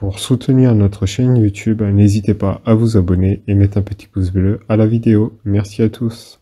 Pour soutenir notre chaîne YouTube, n'hésitez pas à vous abonner et mettre un petit pouce bleu à la vidéo. Merci à tous.